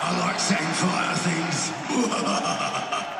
I like setting fire things.